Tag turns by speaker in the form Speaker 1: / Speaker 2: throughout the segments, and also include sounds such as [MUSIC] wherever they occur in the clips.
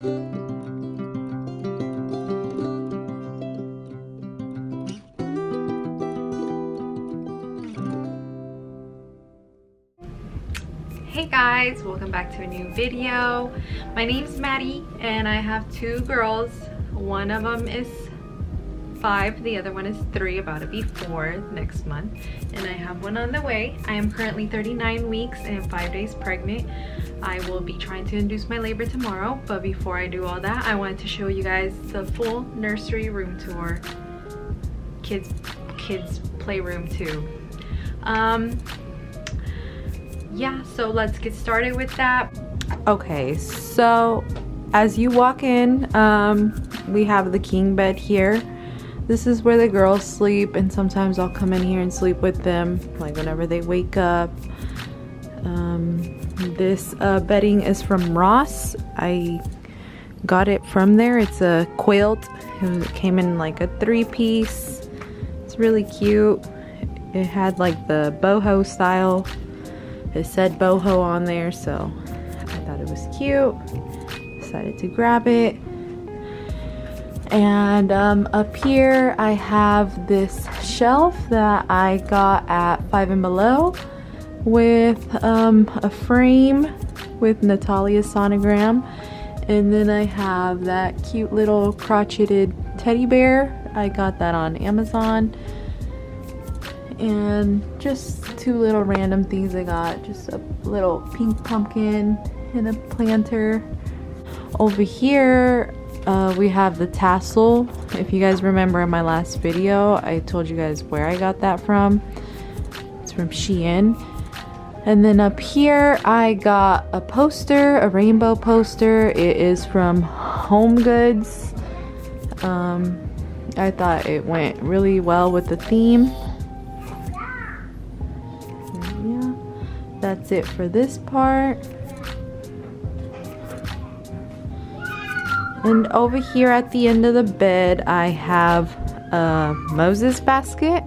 Speaker 1: Hey guys, welcome back to a new video. My name's Maddy and I have two girls. One of them is five, the other one is three, about to be four next month. And I have one on the way. I am currently 39 weeks and five days pregnant. I will be trying to induce my labor tomorrow, but before I do all that, I wanted to show you guys the full nursery room tour. Kids, kids playroom too. Um, yeah, so let's get started with that. Okay, so as you walk in, um, we have the king bed here. This is where the girls sleep and sometimes I'll come in here and sleep with them, like whenever they wake up. Um, this uh, bedding is from Ross. I got it from there. It's a quilt. It came in like a three piece. It's really cute. It had like the boho style it said boho on there, so I thought it was cute. Decided to grab it. And um, up here, I have this shelf that I got at Five and Below with um, a frame with Natalia's sonogram. And then I have that cute little crocheted teddy bear. I got that on Amazon and just two little random things I got. Just a little pink pumpkin and a planter. Over here, uh, we have the tassel. If you guys remember in my last video, I told you guys where I got that from. It's from Shein. And then up here, I got a poster, a rainbow poster. It is from Home Goods. Um, I thought it went really well with the theme. that's it for this part. And over here at the end of the bed, I have a Moses basket.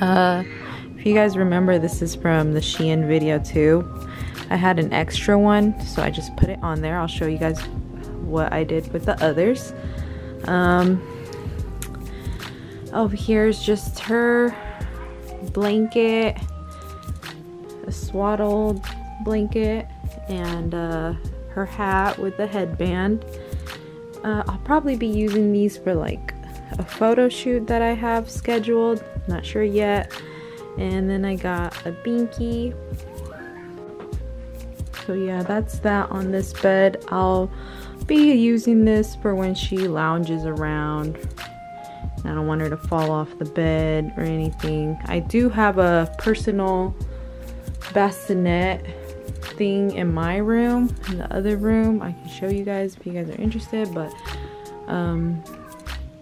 Speaker 1: Uh, if you guys remember, this is from the Shein video too. I had an extra one, so I just put it on there. I'll show you guys what I did with the others. Um, over here is just her blanket a swaddled blanket and uh, her hat with the headband. Uh, I'll probably be using these for like a photo shoot that I have scheduled. Not sure yet. And then I got a binky. So yeah, that's that on this bed. I'll be using this for when she lounges around. I don't want her to fall off the bed or anything. I do have a personal bassinet thing in my room in the other room. I can show you guys if you guys are interested but um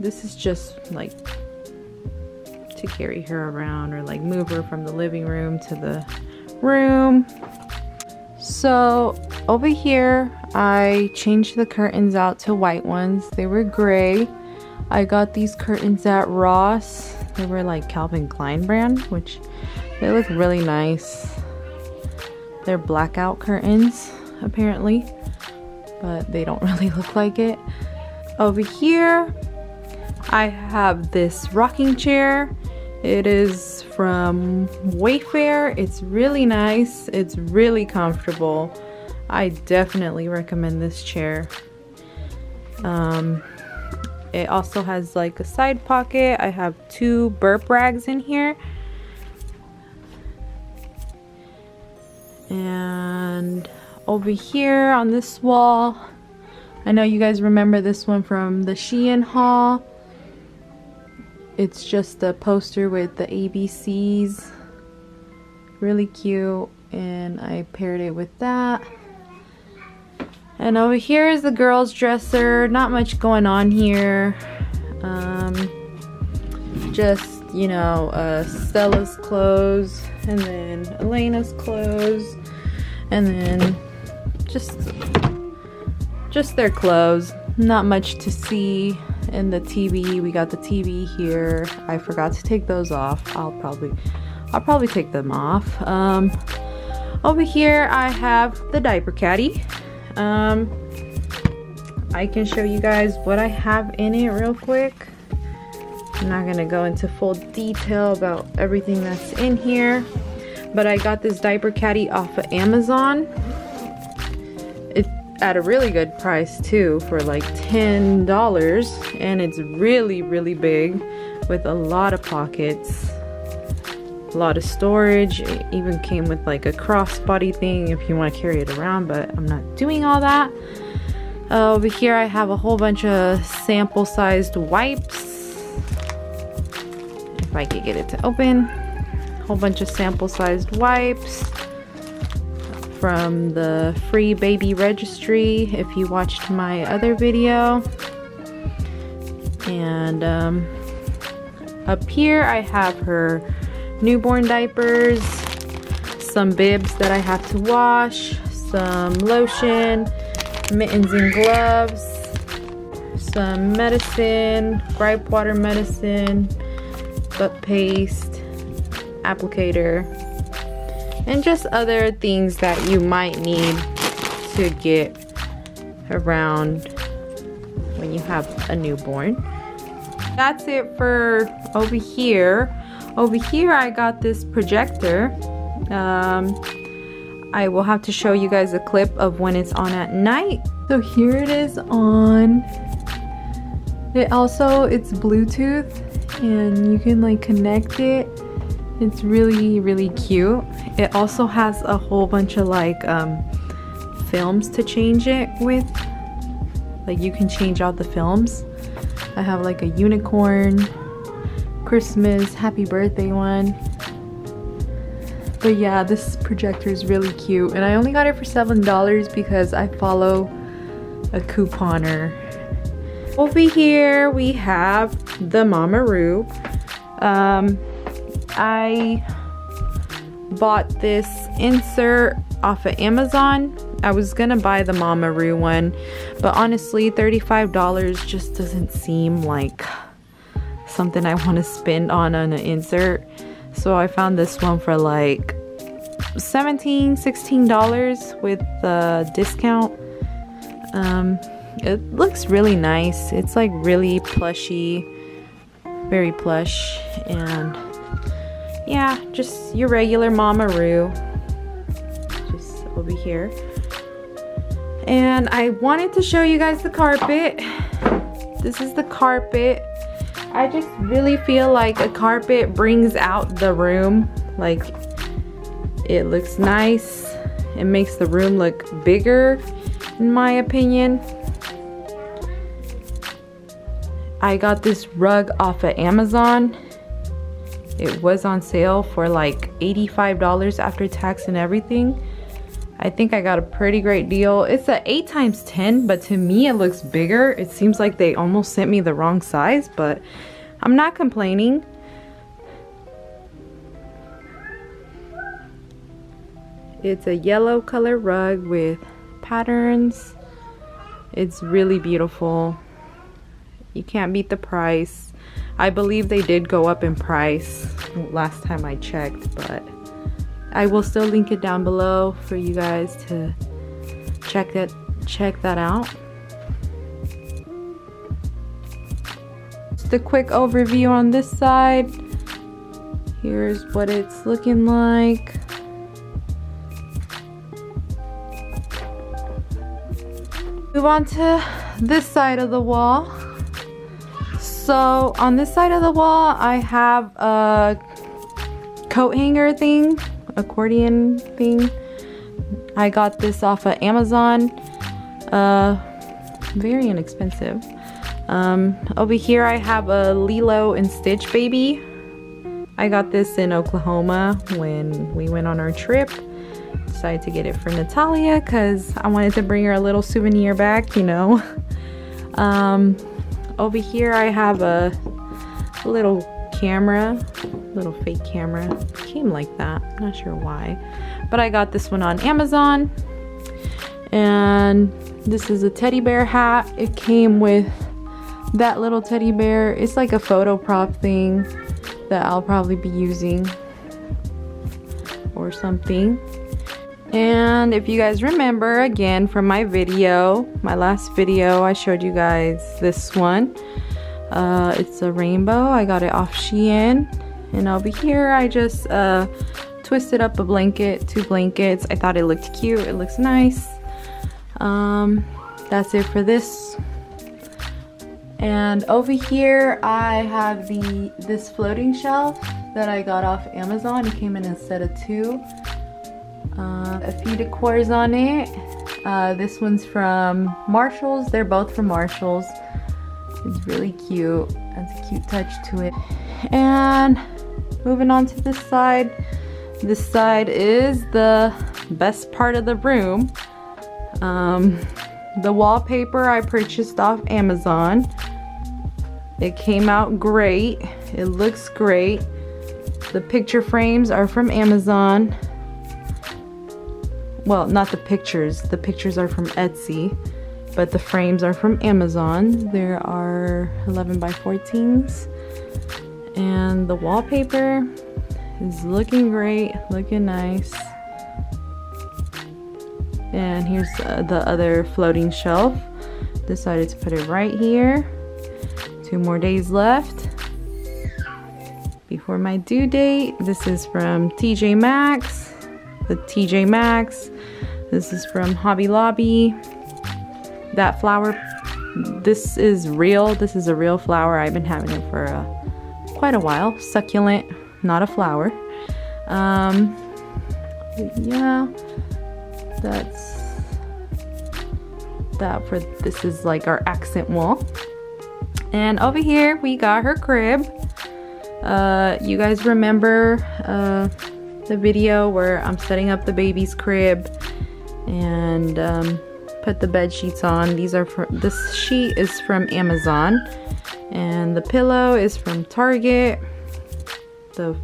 Speaker 1: this is just like to carry her around or like move her from the living room to the room. So over here i changed the curtains out to white ones. They were gray. I got these curtains at ross. They were like calvin klein brand which they look really nice they're blackout curtains, apparently, but they don't [LAUGHS] really look like it. Over here, I have this rocking chair. It is from Wayfair. It's really nice. It's really comfortable. I definitely recommend this chair. Um, it also has like a side pocket. I have two burp rags in here. And over here on this wall, I know you guys remember this one from the Shein haul. It's just a poster with the ABCs. Really cute. And I paired it with that. And over here is the girls dresser. Not much going on here. Um, just, you know, uh, Stella's clothes and then Elena's clothes and then just just their clothes. Not much to see in the TV we got the TV here. I forgot to take those off. I'll probably I'll probably take them off. Um, over here I have the diaper caddy. Um, I can show you guys what I have in it real quick. I'm not gonna go into full detail about everything that's in here, but I got this diaper caddy off of Amazon. It's at a really good price too for like $10 and it's really, really big with a lot of pockets a lot of storage. It even came with like a crossbody thing if you want to carry it around but I'm not doing all that. Uh, over here I have a whole bunch of sample sized wipes. If I could get it to open whole bunch of sample sized wipes from the free baby registry if you watched my other video. And um, up here I have her newborn diapers, some bibs that I have to wash, some lotion, mittens and gloves, some medicine, gripe water medicine, butt paste, applicator, and just other things that you might need to get around when you have a newborn. That's it for over here. Over here I got this projector. Um, I will have to show you guys a clip of when it's on at night. So here it is on. It also, it's Bluetooth and you can like connect it. It's really, really cute. It also has a whole bunch of like um, films to change it with. Like you can change out the films. I have like a unicorn, Christmas happy birthday one. But yeah, this projector is really cute. And I only got it for $7 because I follow a couponer. Over here we have the Mamaroo. Um, I bought this insert off of Amazon. I was gonna buy the Mama Mamaroo one, but honestly, $35 just doesn't seem like something I want to spend on an insert. So I found this one for like 17 $16 with the discount. Um, it looks really nice. It's like really plushy, very plush, and yeah, just your regular Mamaroo. Just over here. And I wanted to show you guys the carpet. This is the carpet. I just really feel like a carpet brings out the room. Like it looks nice. It makes the room look bigger in my opinion. I got this rug off of Amazon. It was on sale for like $85 after tax and everything. I think I got a pretty great deal. It's a 8 times 10, but to me it looks bigger. It seems like they almost sent me the wrong size, but I'm not complaining. It's a yellow color rug with patterns. It's really beautiful. You can't beat the price. I believe they did go up in price last time I checked, but I will still link it down below for you guys to check that check that out. Just a quick overview on this side. Here's what it's looking like. Move on to this side of the wall. So on this side of the wall, I have a coat hanger thing accordion thing. I got this off of Amazon. Uh, very inexpensive. Um, over here I have a Lilo and Stitch baby. I got this in Oklahoma when we went on our trip. Decided to get it for Natalia because I wanted to bring her a little souvenir back, you know. [LAUGHS] um, over here I have a little camera little fake camera. Came like that not sure why. But I got this one on Amazon. And this is a teddy bear hat. It came with that little teddy bear. It's like a photo prop thing that I'll probably be using or something And if you guys remember again from my video, my last video, I showed you guys this one. Uh, it's a rainbow. I got it off Shein. And over here, I just uh, twisted up a blanket, two blankets. I thought it looked cute. It looks nice. Um, that's it for this. And over here, I have the this floating shelf that I got off Amazon. It came in a set of two. Uh, a few decors on it. Uh, this one's from Marshalls. They're both from Marshalls. It's really cute. Has a cute touch to it. And moving on to this side. This side is the best part of the room. Um, the wallpaper I purchased off Amazon. It came out great. It looks great. The picture frames are from Amazon. Well, not the pictures. The pictures are from Etsy. But the frames are from Amazon. There are 11 by 14s. And the wallpaper is looking great, looking nice. And here's uh, the other floating shelf. Decided to put it right here. Two more days left before my due date. This is from TJ Maxx. The TJ Maxx. This is from Hobby Lobby. That flower, this is real. This is a real flower. I've been having it for uh, quite a while. Succulent, not a flower. Um, yeah, that's that for this is like our accent wall. And over here we got her crib. Uh, you guys remember uh, the video where I'm setting up the baby's crib and um, put the bed sheets on. These are for this sheet is from Amazon and the pillow is from Target. The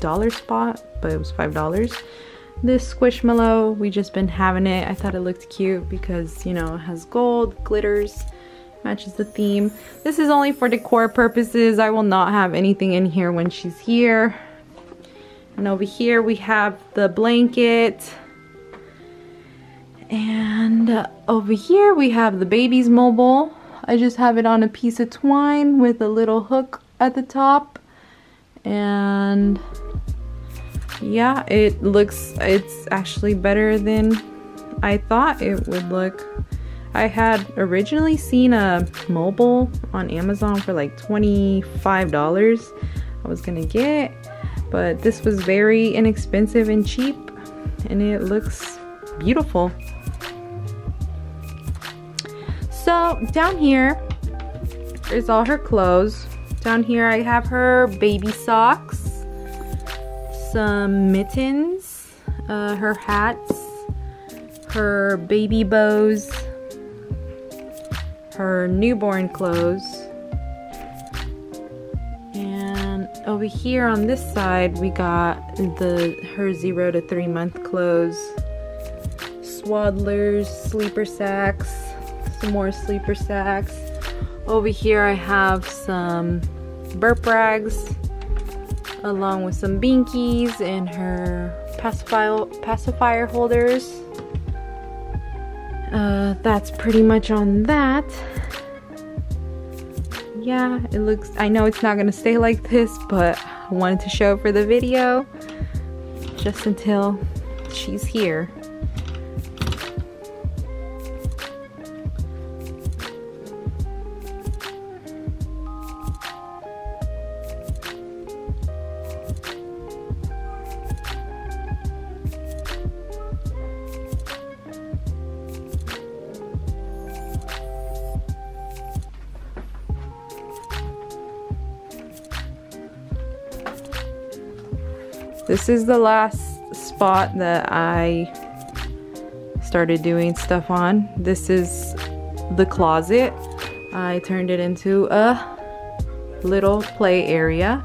Speaker 1: dollar spot, but it was five dollars. This Squishmallow, we just been having it. I thought it looked cute because, you know, it has gold, glitters, matches the theme. This is only for decor purposes. I will not have anything in here when she's here. And over here we have the blanket. And uh, over here we have the baby's mobile. I just have it on a piece of twine with a little hook at the top. And yeah, it looks, it's actually better than I thought it would look. I had originally seen a mobile on Amazon for like $25 I was gonna get, but this was very inexpensive and cheap and it looks beautiful. So down here is all her clothes. Down here I have her baby socks, some mittens, uh, her hats, her baby bows, her newborn clothes. Over here on this side, we got the her zero to three month clothes, swaddlers, sleeper sacks, some more sleeper sacks. Over here I have some burp rags along with some binkies and her pacifier, pacifier holders. Uh, that's pretty much on that. Yeah, it looks, I know it's not gonna stay like this, but I wanted to show for the video just until she's here. Is the last spot that I started doing stuff on. This is the closet. I turned it into a little play area.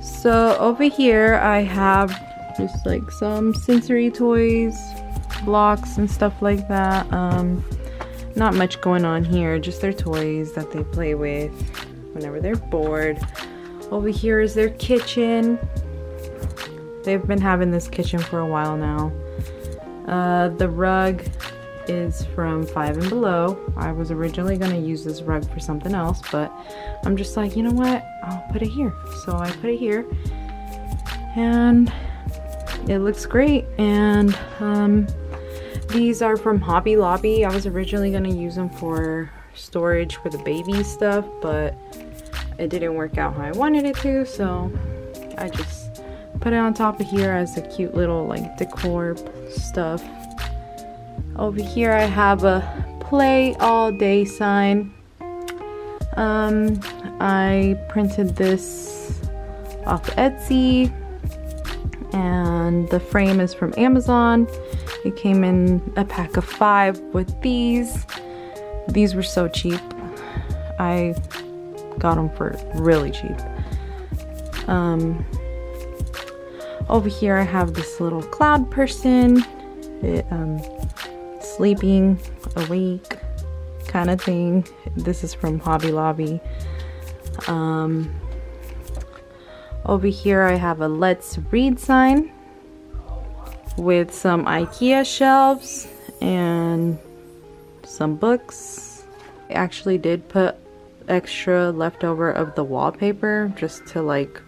Speaker 1: So over here I have just like some sensory toys, blocks and stuff like that. Um, not much going on here, just their toys that they play with whenever they're bored. Over here is their kitchen. They've been having this kitchen for a while now. Uh, the rug is from Five and Below. I was originally going to use this rug for something else, but I'm just like, you know what? I'll put it here. So I put it here. And it looks great. And um, these are from Hobby Lobby. I was originally going to use them for storage for the baby stuff, but it didn't work out how I wanted it to. So I just put it on top of here as a cute little like decor stuff over here I have a play all day sign. Um, I printed this off Etsy and the frame is from Amazon. It came in a pack of five with these. These were so cheap. I got them for really cheap. Um, over here I have this little cloud person. It um, sleeping, awake kind of thing. This is from Hobby Lobby. Um, over here I have a Let's Read sign with some Ikea shelves and some books. I actually did put extra leftover of the wallpaper just to like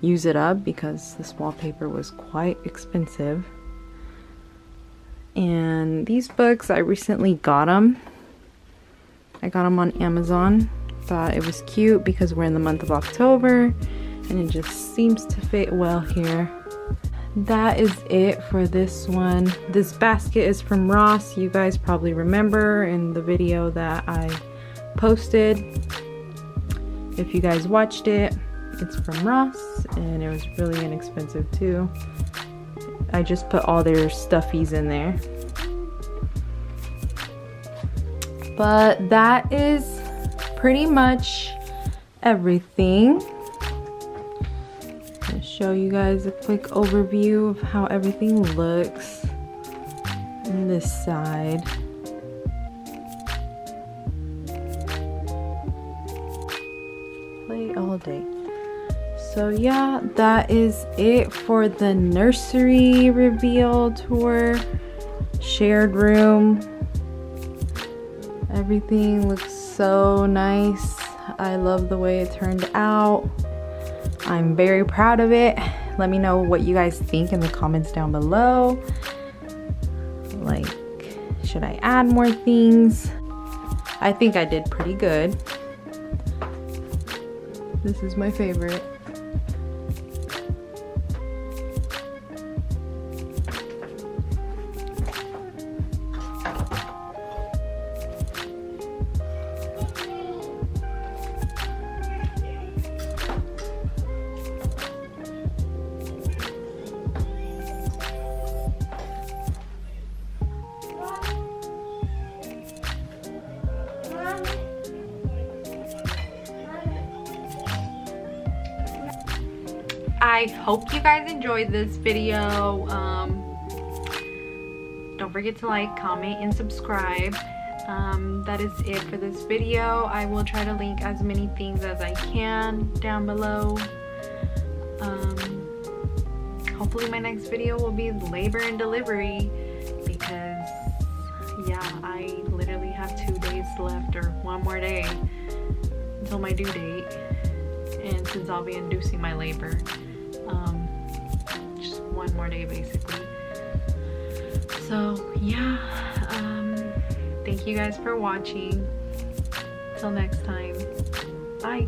Speaker 1: use it up because this wallpaper was quite expensive. And these books I recently got them I got them on Amazon. Thought it was cute because we're in the month of October and it just seems to fit well here that is it for this one this basket is from Ross you guys probably remember in the video that I posted if you guys watched it it's from Ross and it was really inexpensive too I just put all their stuffies in there. But that is pretty much everything. Show you guys a quick overview of how everything looks on this side. Play all day. So yeah that is it for the nursery reveal tour. Shared room. Everything looks so nice. I love the way it turned out I'm very proud of it. Let me know what you guys think in the comments down below. Like should I add more things? I think I did pretty good. This is my favorite I hope you guys enjoyed this video. Um, don't forget to like, comment, and subscribe. Um, that is it for this video. I will try to link as many things as I can down below. Um, hopefully my next video will be labor and delivery because yeah, I literally have two days left or one more day until my due date and since I'll be inducing my labor um, just one more day basically. So yeah um, thank you guys for watching. Till next time. Bye